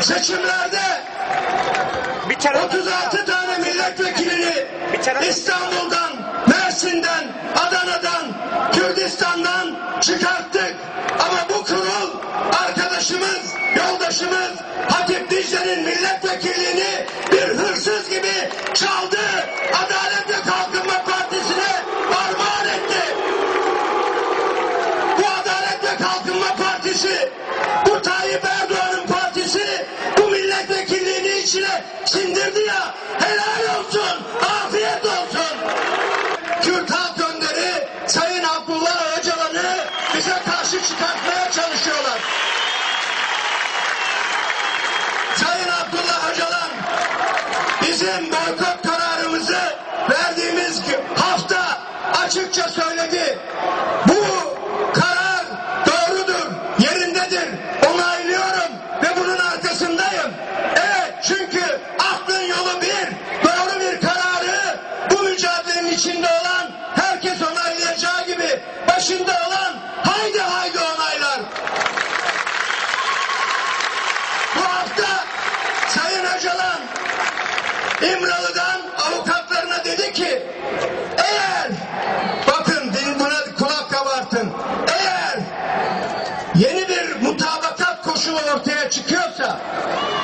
Seçimlerde Bir kere 36 tane milletvekilini İstanbul'dan, Mersin'den, Adana'dan, Kürdistan'dan çıkarttık. Ama bu kurul arkadaşımız, yoldaşımız Hatip Dicle'nin milletvekilliğini bir hırsız gibi çaldı. Adalet içine sindirdi ya. Helal olsun, afiyet olsun. Kürt halk önderi Sayın Abdullah Öcalan'ı bize karşı çıkartmaya çalışıyorlar. Sayın Abdullah Öcalan bizim boykot kararımızı verdiğimiz hafta açıkça söyledi. Bu başında olan haydi haydi onaylar. Bu hafta Sayın Öcalan İmralı'dan avukatlarına dedi ki eğer bakın din buna kulak kabartın eğer yeni bir mutabakat koşulu ortaya çıkıyorsa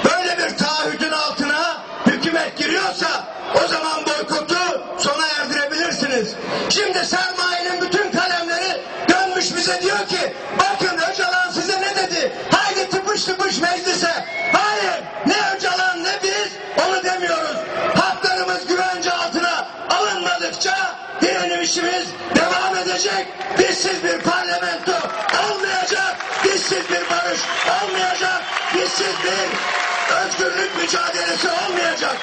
böyle bir taahhüdün altına hükümet giriyorsa o zaman boykotu sona erdirebilirsiniz. Şimdi sermayenin devam edecek. Bizsiz bir parlamento olmayacak. Bizsiz bir barış olmayacak. Bizsiz bir özgürlük mücadelesi olmayacak.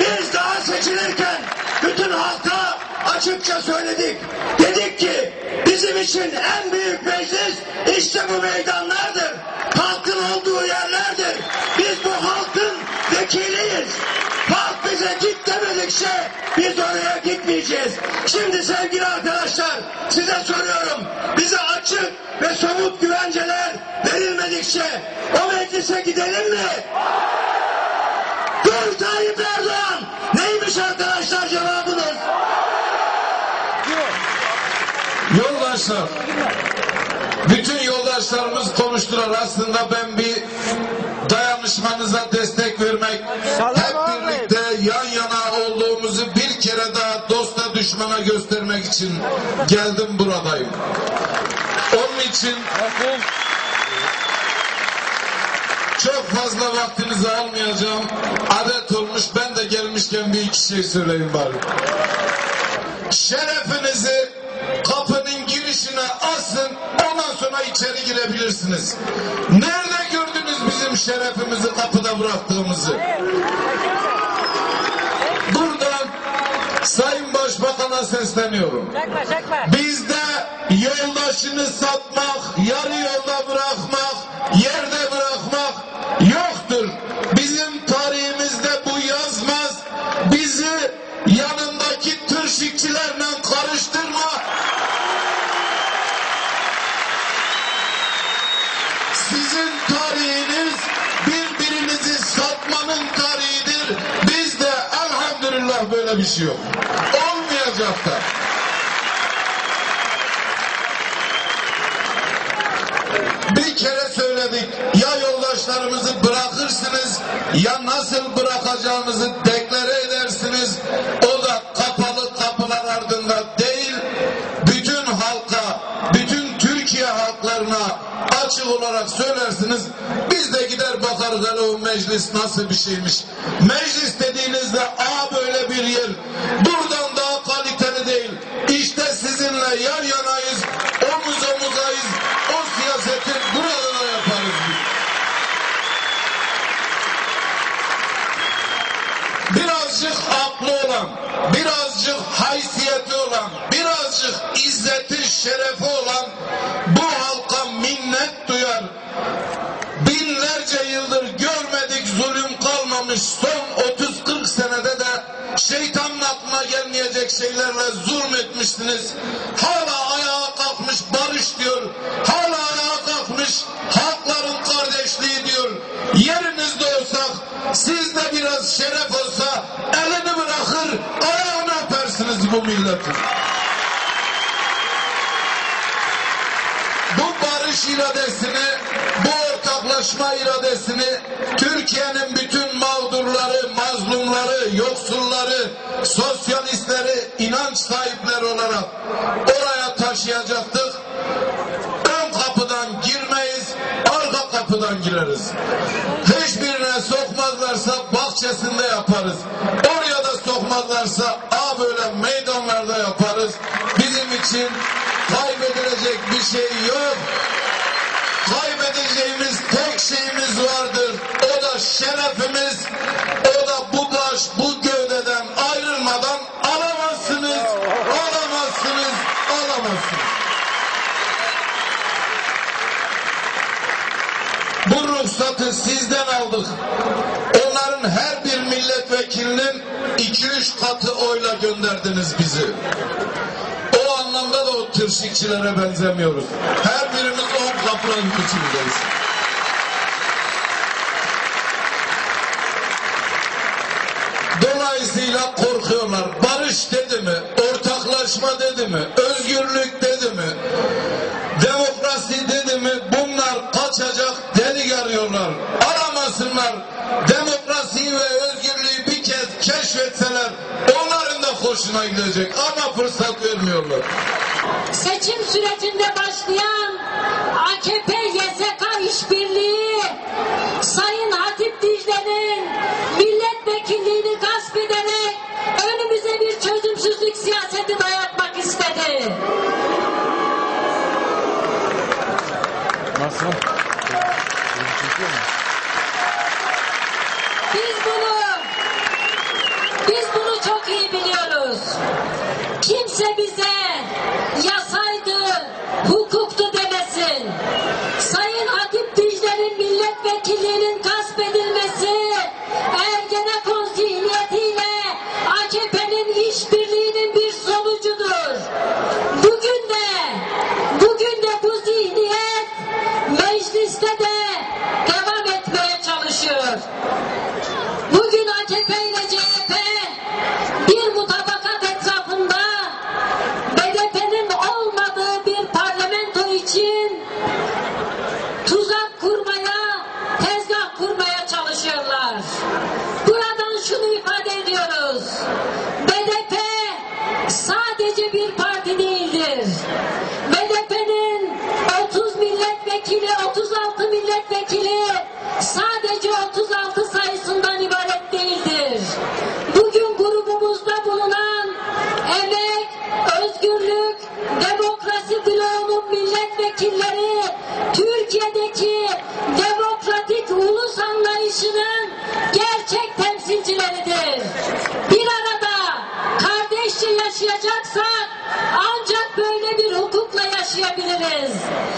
Biz daha seçilirken bütün halka açıkça söyledik. Dedik ki bizim için en büyük meclis işte bu meydanlardır. Halkın olduğu yerlerdir. Biz bu halkın vekiliyiz. Halk bize git demedikçe biz oraya gitmeyeceğiz. Şimdi sevgili arkadaşlar size soruyorum. Bize açık ve somut güvenceler verilmedikçe o meclise gidelim mi? Dur Tayyip Erdoğan! Neymiş arkadaşlar cevabınız? Yoldaşlar, bütün yoldaşlarımız konuştular. Aslında ben bir dayanışmanıza destek vermek, düşmana göstermek için geldim buradayım. Onun için çok fazla vaktinizi almayacağım. Adet olmuş ben de gelmişken bir iki şey söyleyeyim bari. Şerefinizi kapının girişine asın ondan sonra içeri girebilirsiniz. Nerede gördünüz bizim şerefimizi kapıda bıraktığımızı? Sayın Başbakan'a sesleniyorum. Çekme çekme. Bizde yoldaşını satmak, yarı yolda bırakmak, yerde elhamdülillah böyle bir şey yok. Olmayacak da. Bir kere söyledik. Ya yoldaşlarımızı bırakırsınız ya nasıl bırakacağınızı deklare edersiniz. O da kapalı kapılar ardında değil. Bütün halka, bütün Türkiye halklarına açık olarak söylersiniz. Biz de gider bakarız hele o meclis nasıl bir şeymiş. Meclis dediğinizde bir yer. Buradan daha kaliteli değil. İşte sizinle yan yanayız. Omuz omuzayız. O siyaseti burada da yaparız biz. Birazcık aklı olan, birazcık haysiyeti olan, birazcık şeylerle zulmetmişsiniz. Hala ayağa kalkmış barış diyor. Hala ayağa kalkmış halkların kardeşliği diyor. Yerinizde olsak sizde biraz şeref olsa elini bırakır ayağını öpersiniz bu milleti. Bu barış iradesini bu ortaklaşma iradesini Türkiye'nin bütün mağdurları, mazlumları, yoksulları, sosyalistleri, inanç sahipleri olarak oraya taşıyacaktık. Ön kapıdan girmeyiz, arka kapıdan gireriz. Hiçbirine sokmazlarsa bahçesinde yaparız. Oraya da sokmazlarsa a böyle meydanlarda yaparız. Bizim için kaybedilecek bir şey yok. Kaybedeceğimiz tek şeyimiz vardır. O da şerefimiz. O da bu baş, bu gövdeden ayrılmadan alamazsınız. Alamazsınız. Alamazsınız. Bu ruhsatı sizden aldık. Onların her bir milletvekilinin iki üç katı oyla gönderdiniz bizi. O anlamda da o tırşıkçilere benzemiyoruz. Her birimiz kapıların içindeyiz. Dolayısıyla korkuyorlar. Barış dedi mi? Ortaklaşma dedi mi? Özgürlük dedi mi? Demokrasi dedi mi? Bunlar kaçacak delik arıyorlar. Aramasınlar. Demokrasiyi ve özgürlüğü bir kez keşfetseler onların da hoşuna gidecek. Ama fırsat vermiyorlar. seçim sürecinde başlayan AKP YSK işbirliği Sayın Hatip Dicle'nin J'ai is